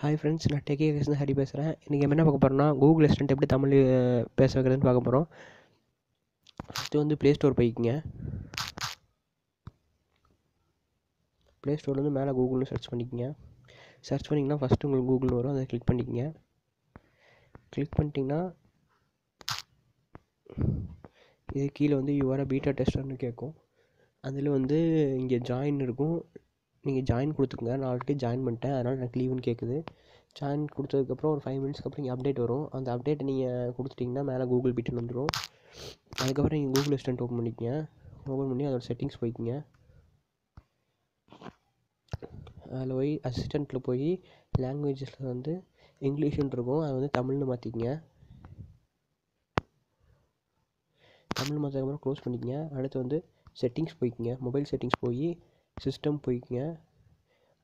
Hi friends நான் டெக்கே கிருஷ்ண ஹரி பேசுகிறேன் இன்றைக்கி என்ன பார்க்க போகிறோம்னா கூகுள் அசிஸ்டன்ட் எப்படி தமிழ் பேச வைக்கிறதுன்னு பார்க்க போகிறோம் ஃபஸ்ட்டு வந்து ப்ளே ஸ்டோர் போய்க்குங்க. ப்ளே ஸ்டோர்லேருந்து மேலே கூகுள்னு சர்ச் பண்ணிக்கங்க. சர்ச் பண்ணிங்கன்னா ஃபஸ்ட்டு உங்களுக்கு கூகுள் வரும். அதை கிளிக் பண்ணிக்கங்க. கிளிக் பண்ணிட்டீங்கன்னா இது கீழே வந்து யூஆர் பீட்டா டெஸ்டர்னு கேட்கும். அதில் வந்து இங்கே ஜாயின் இருக்கும். நீங்கள் ஜாயின் கொடுத்துக்குங்க. நான் ஆல்ரெடி ஜாயின் பண்ணிட்டேன். அதனால் எனக்கு லீவுன்னு கேட்குது ஜாயின் கொடுத்ததுக்கப்புறம் ஒரு ஃபைவ் மினிட்ஸ்க்கு அப்புறம் இங்கே அப்டேட் வரும். அந்த அப்டேட் நீங்கள் கொடுத்துட்டிங்கன்னா மேலே கூகுள் பீட்டுன்னு வந்துடும் அதுக்கப்புறம் நீங்கள் கூகுள் அசிஸ்டன்ட் ஓப்பன் பண்ணிக்கங்க. ஓப்பன் பண்ணி அதோட செட்டிங்ஸ் போய்க்கிங்க. அதில் போய் அசிஸ்டண்ட்டில் போய் லாங்குவேஜஸில் வந்து இங்கிலீஷுன்னு இருக்கும். அதை வந்து தமிழ்னு மாற்றிக்கங்க தமிழ் மாற்றதுக்கப்புறம் க்ளோஸ் பண்ணிக்கங்க. அடுத்து வந்து செட்டிங்ஸ் போய்க்கிங்க. மொபைல் செட்டிங்ஸ் போய் சிஸ்டம் போய்க்குங்க.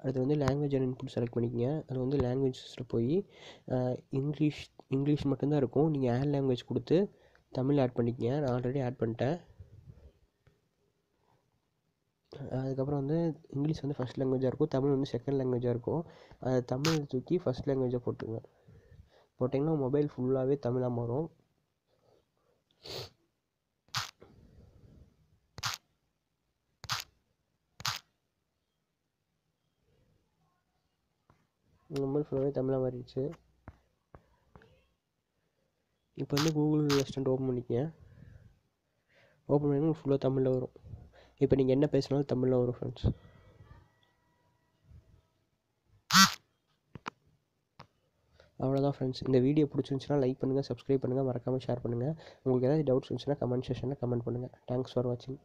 அடுத்து வந்து லாங்குவேஜ் அண்ட் இன்புட் செலக்ட் பண்ணிக்கங்க. அது வந்து லாங்குவேஜஸில் போய் இங்கிலீஷ் இங்கிலீஷ் மட்டும்தான் இருக்கும். நீங்கள் ஆட் லாங்குவேஜ் கொடுத்து தமிழ் ஆட் பண்ணிக்கங்க. நான் ஆல்ரெடி ஆட் பண்ணிட்டேன். அதுக்கப்புறம் வந்து இங்கிலீஷ் வந்து ஃபஸ்ட் லாங்குவேஜாக இருக்கும். தமிழ் வந்து செகண்ட் லாங்குவேஜாக இருக்கும். அதை தமிழ் தூக்கி ஃபஸ்ட் லாங்குவேஜாக போட்டுங்க போட்டிங்கன்னா மொபைல் ஃபுல்லாகவே தமிழாக மாறும். மொபைல் ஃபுல்லாகவே தமிழாக மாறிடுச்சு. இப்போ வந்து கூகுள் அசிஸ்டண்ட் ஓப்பன் பண்ணிக்கங்க. ஓப்பன் பண்ணி ஃபுல்லாக தமிழில் வரும். இப்போ நீங்கள் என்ன பேசினாலும் தமிழில் வரும் ஃப்ரெண்ட்ஸ் அவ்வளோதான் ஃப்ரெண்ட்ஸ் இந்த வீடியோ பிடிச்சிருந்துச்சுன்னா லைக் பண்ணுங்கள் சப்ஸ்கிரைப் பண்ணுங்கள் மறக்காமல் ஷேர் பண்ணுங்கள் உங்களுக்கு ஏதாவது டவுட்ஸ் இருந்துச்சுன்னா கமெண்ட் செஷனில் கமெண்ட் பண்ணுங்கள் தேங்க்ஸ் ஃபார் வாட்சிங்